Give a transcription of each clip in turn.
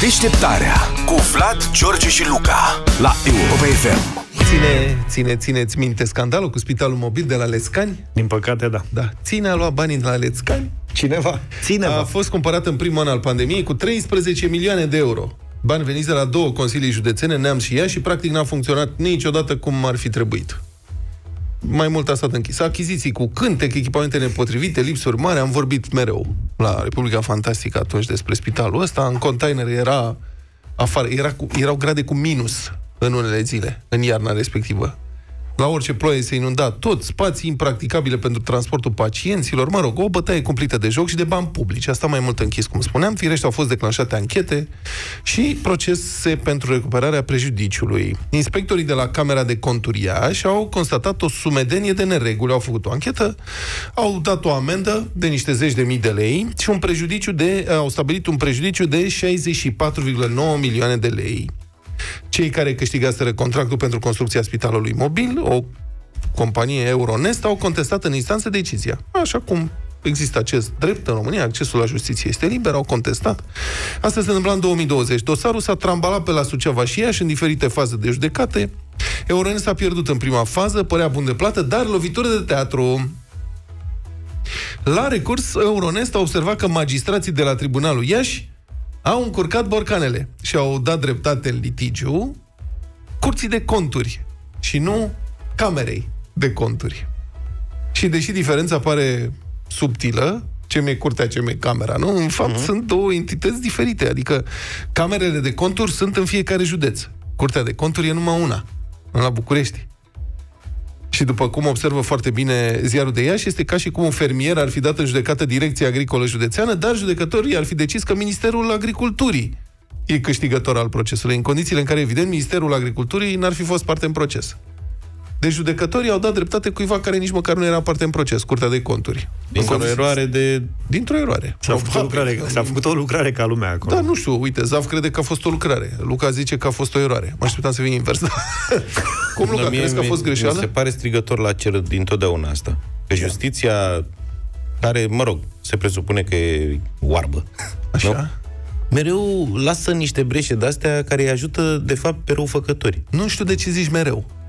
Deșteptarea cu Vlad, George și Luca la Europa FM. Ține, ține, țineți minte scandalul cu spitalul mobil de la Lescani? Din păcate, da. Da. Ține a luat banii de la Lescani? Cineva. Cineva. A fost cumpărat în primul an al pandemiei cu 13 milioane de euro. Bani veniți de la două consilii județene, Neamț și ea, și practic n-a funcționat niciodată cum ar fi trebuit. Mai mult a stat închis. Achiziții cu cântec, echipamente nepotrivite, lipsuri mari, am vorbit mereu la Republica Fantastică atunci despre spitalul ăsta. În container era afară, era cu, erau grade cu minus în unele zile, în iarna respectivă. La orice ploaie se inunda tot, spații impracticabile pentru transportul pacienților, mă rog, o bătaie cumplită de joc și de bani publici. Asta mai mult închis, cum spuneam. Firește, au fost declanșate anchete și procese pentru recuperarea prejudiciului. Inspectorii de la Camera de Conturi Iași au constatat o sumedenie de nereguli, au făcut o anchetă, au dat o amendă de niște zeci de mii de lei și un prejudiciu de, au stabilit un prejudiciu de 64,9 milioane de lei cei care câștigaseră contractul pentru construcția spitalului mobil, o companie Euronest, au contestat în instanță decizia. Așa cum există acest drept în România, accesul la justiție este liber, au contestat. Asta se întâmplă în 2020. Dosarul s-a trambalat pe la Suceava și Iași în diferite faze de judecate. Euronest a pierdut în prima fază, părea bun de plată, dar lovitură de teatru. La recurs, Euronest a observat că magistrații de la Tribunalul Iași au încurcat borcanele și au dat dreptate în litigiu curții de conturi și nu camerei de conturi. Și deși diferența pare subtilă, ce mi-e curtea, ce mi-e camera, nu? În fapt, uh-huh. sunt două entități diferite. Adică, camerele de conturi sunt în fiecare județ. Curtea de conturi e numai una, la București. Și după cum observă foarte bine ziarul de Iași, este ca și cum un fermier ar fi dat în judecată Direcția Agricolă Județeană, dar judecătorii ar fi decis că Ministerul Agriculturii e câștigător al procesului, în condițiile în care, evident, Ministerul Agriculturii n-ar fi fost parte în proces. Deci judecătorii au dat dreptate cuiva care nici măcar nu era parte în proces, Curtea de Conturi. Dintr-o eroare de... Dintr-o eroare. S-a făcut, o lucrare, s-a făcut o lucrare ca lumea acolo. Da, nu știu, uite, Zav crede că a fost o lucrare. Luca zice că a fost o eroare. Mă așteptam să fie invers. Da. Cum, Luca, mie, crezi că a fost greșeală? Mi se pare strigător la cer din totdeauna asta. Că justiția, care, mă rog, se presupune că e oarbă. Așa? Nu? mereu lasă niște breșe de-astea care îi ajută, de fapt, pe răufăcători. Nu știu de ce zici mereu.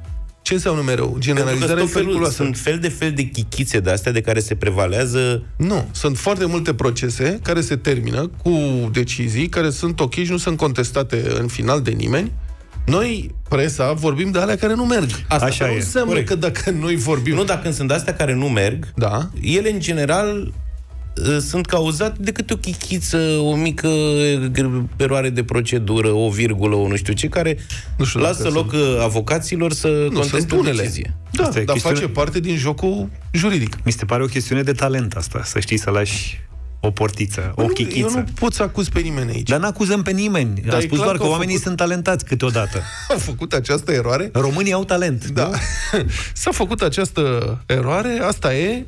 Ce înseamnă mereu? Generalizarea felul, Sunt fel de fel de chichițe de astea de care se prevalează... Nu. Sunt foarte multe procese care se termină cu decizii care sunt ok și nu sunt contestate în final de nimeni. Noi, presa, vorbim de alea care nu merg. Asta Așa nu e. înseamnă Corect. că dacă noi vorbim... Nu, dacă sunt astea care nu merg, da. ele, în general, Uh, sunt cauzate de câte o chichiță, o mică eroare de procedură, o virgulă, o nu știu ce, care nu știu lasă loc sunt... Uh, avocaților să nu, conteste o decizie. Da, dar chestiune... face parte din jocul juridic. Mi se pare o chestiune de talent asta, să știi să lași o portiță, o chichiță. Eu nu pot să acuz pe nimeni aici. Dar n-acuzăm pe nimeni. Dar A spus doar că, că oamenii făcut... sunt talentați câteodată. au făcut această eroare. Românii au talent. Da. S-a făcut această eroare, asta e,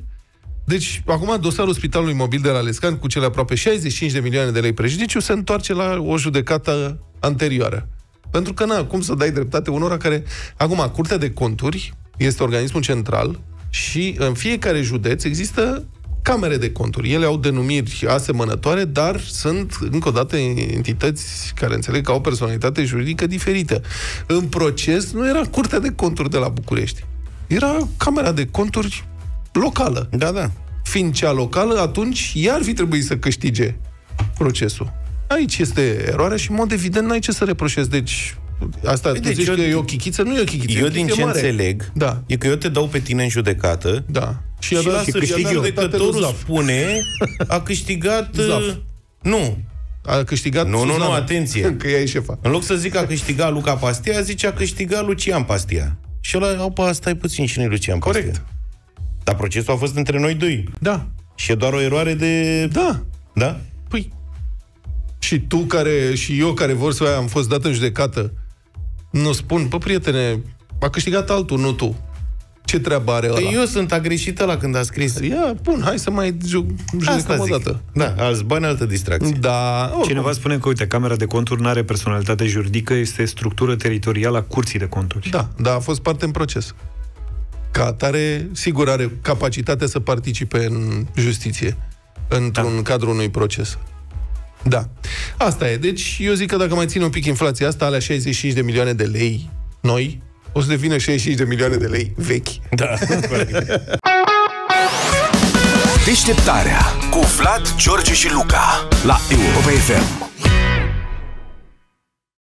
deci, acum dosarul Spitalului Mobil de la Lescan cu cele aproape 65 de milioane de lei prejudiciu se întoarce la o judecată anterioară. Pentru că, na, cum să dai dreptate unora care... Acum, Curtea de Conturi este organismul central și în fiecare județ există camere de conturi. Ele au denumiri asemănătoare, dar sunt, încă o dată, entități care înțeleg că au personalitate juridică diferită. În proces nu era Curtea de Conturi de la București. Era Camera de Conturi locală. Da, da. Fiind cea locală, atunci ea ar fi trebuit să câștige procesul. Aici este eroarea și, în mod evident, n-ai ce să reproșezi. Deci, Asta păi, deci zici eu, că e o chichiță? Nu e o chichiță. Eu din ce mare. înțeleg, da. e că eu te dau pe tine în judecată da. și, și lasă și judecătorul spune a câștigat... Zaf. Uh, nu, a câștigat Nu, Suzana, nu, nu, atenție. Că ea e șefa. În loc să zic a câștigat Luca Pastia, zice a câștigat Lucian Pastia. Și ăla, opa, stai puțin și nu Lucian Corect. Pastia. Dar procesul a fost între noi doi. Da. Și e doar o eroare de... Da. Da? Păi, și tu care, și eu care vor să am fost dat în judecată, nu spun, pă, prietene, a câștigat altul, nu tu. Ce treabă are ăla? Păi eu sunt agreșită la când a scris. Ia, bun, hai să mai judecăm o dată. Da, alți bani, altă distracție. Da. Oricum. Cineva spune că, uite, Camera de Conturi nu are personalitate juridică, este structură teritorială a Curții de Conturi. Da, dar a fost parte în proces ca atare, sigur are capacitatea să participe în justiție, într-un da. cadru unui proces. Da. Asta e. Deci eu zic că dacă mai ține un pic inflația asta, alea 65 de milioane de lei noi, o să devină 65 de milioane de lei vechi. Da. Deșteptarea cu Vlad, George și Luca la Europa FM.